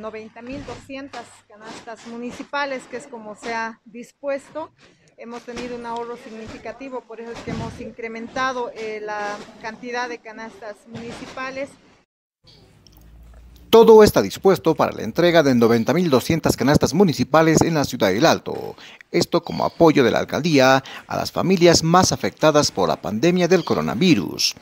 90.200 canastas municipales, que es como se ha dispuesto. Hemos tenido un ahorro significativo, por eso es que hemos incrementado eh, la cantidad de canastas municipales. Todo está dispuesto para la entrega de 90.200 canastas municipales en la ciudad del Alto. Esto como apoyo de la alcaldía a las familias más afectadas por la pandemia del coronavirus.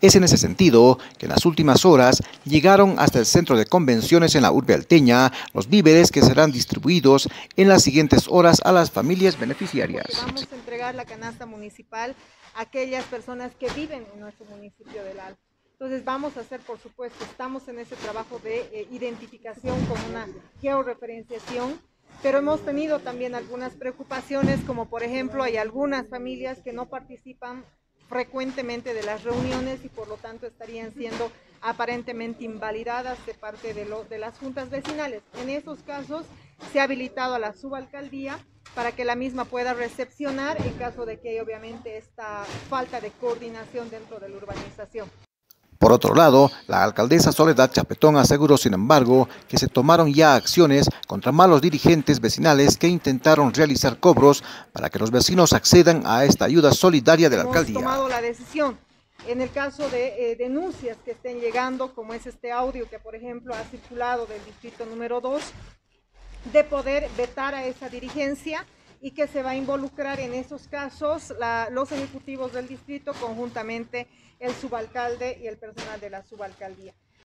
Es en ese sentido que en las últimas horas llegaron hasta el centro de convenciones en la urbe alteña los víveres que serán distribuidos en las siguientes horas a las familias beneficiarias. vamos a entregar la canasta municipal a aquellas personas que viven en nuestro municipio del Alto. Entonces vamos a hacer, por supuesto, estamos en ese trabajo de eh, identificación con una georreferenciación, pero hemos tenido también algunas preocupaciones, como por ejemplo hay algunas familias que no participan frecuentemente de las reuniones y por lo tanto estarían siendo aparentemente invalidadas de parte de, de las juntas vecinales. En esos casos se ha habilitado a la subalcaldía para que la misma pueda recepcionar en caso de que obviamente esta falta de coordinación dentro de la urbanización. Por otro lado, la alcaldesa Soledad Chapetón aseguró, sin embargo, que se tomaron ya acciones contra malos dirigentes vecinales que intentaron realizar cobros para que los vecinos accedan a esta ayuda solidaria de la alcaldía. Hemos tomado la decisión en el caso de eh, denuncias que estén llegando, como es este audio que, por ejemplo, ha circulado del distrito número 2, de poder vetar a esa dirigencia y que se va a involucrar en esos casos los ejecutivos del distrito conjuntamente el subalcalde y el personal de la subalcaldía.